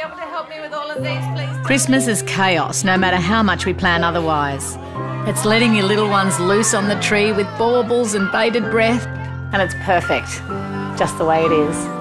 able to help me with all of these, please? Christmas is chaos, no matter how much we plan otherwise. It's letting your little ones loose on the tree with baubles and bated breath, and it's perfect, just the way it is.